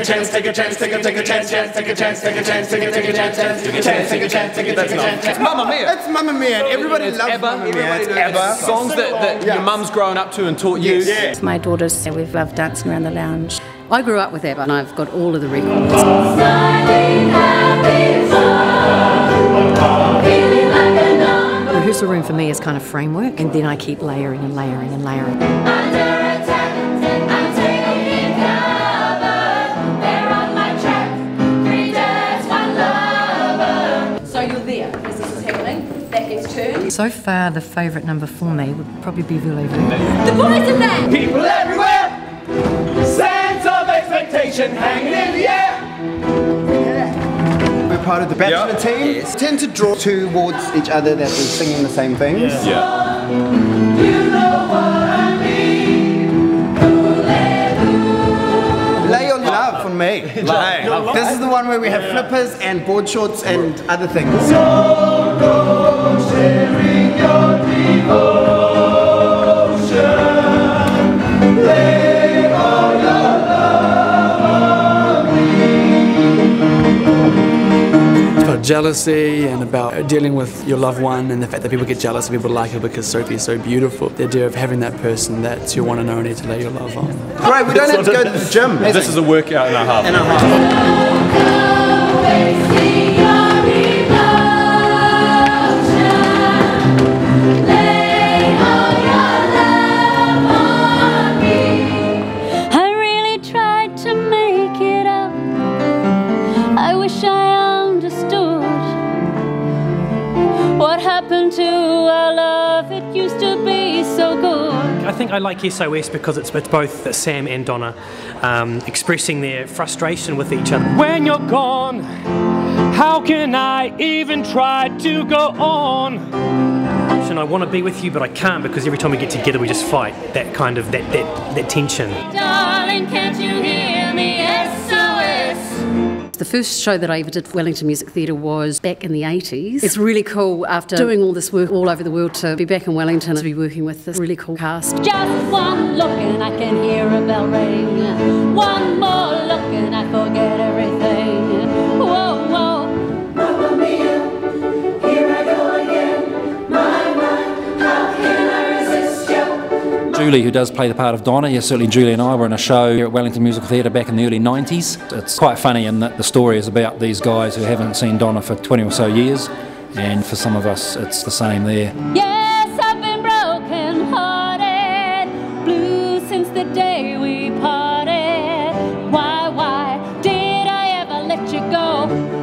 a chance, take a chance, take a take a chance, chance, take a chance, take a chance, take a take a chance, chance, take a chance, take a chance, take a take a chance. It's Mamma Mia. It's Mamma Mia. Everybody loves ABBA. Mamma Mia. Everybody It's knows Songs that, that your mum's grown up to and taught you. Yes. My daughters, we've loved dancing around the lounge. I grew up with ABBA and I've got all of the records. Rehearsal room for me is kind of framework and then I keep layering and layering and layering. That gets turned. So far, the favourite number for me would probably be Voulez-Vous. The boys are back. People everywhere, sense of expectation hanging in the air. We're part of the Bachelor team. Tend to draw towards each other that we're singing the same things. Lay on me. Love. This is the one where we have flippers and board shorts and other things. Jealousy and about dealing with your loved one and the fact that people get jealous of people like her because Sophie is so beautiful. The idea of having that person that's your one and only to lay your love on. Right, we don't have to go to the gym. This is a workout and a half. and a half. What happened to our love. It used to be so good. I think I like SOS because it's with both Sam and Donna um, expressing their frustration with each other. When you're gone, how can I even try to go on? And I want to be with you, but I can't because every time we get together, we just fight. That kind of that that, that tension. Darling, The first show that I ever did for Wellington Music Theatre was back in the 80s. It's really cool after doing all this work all over the world to be back in Wellington to be working with this really cool cast. Just one look and I can hear a bell ring. One more look and I forget everything. Julie, who does play the part of Donna, yes, certainly Julie and I were in a show here at Wellington Musical Theatre back in the early 90s. It's quite funny in that the story is about these guys who haven't seen Donna for 20 or so years, and for some of us, it's the same there. Yes, I've been broken hearted, blue since the day we parted. Why, why did I ever let you go?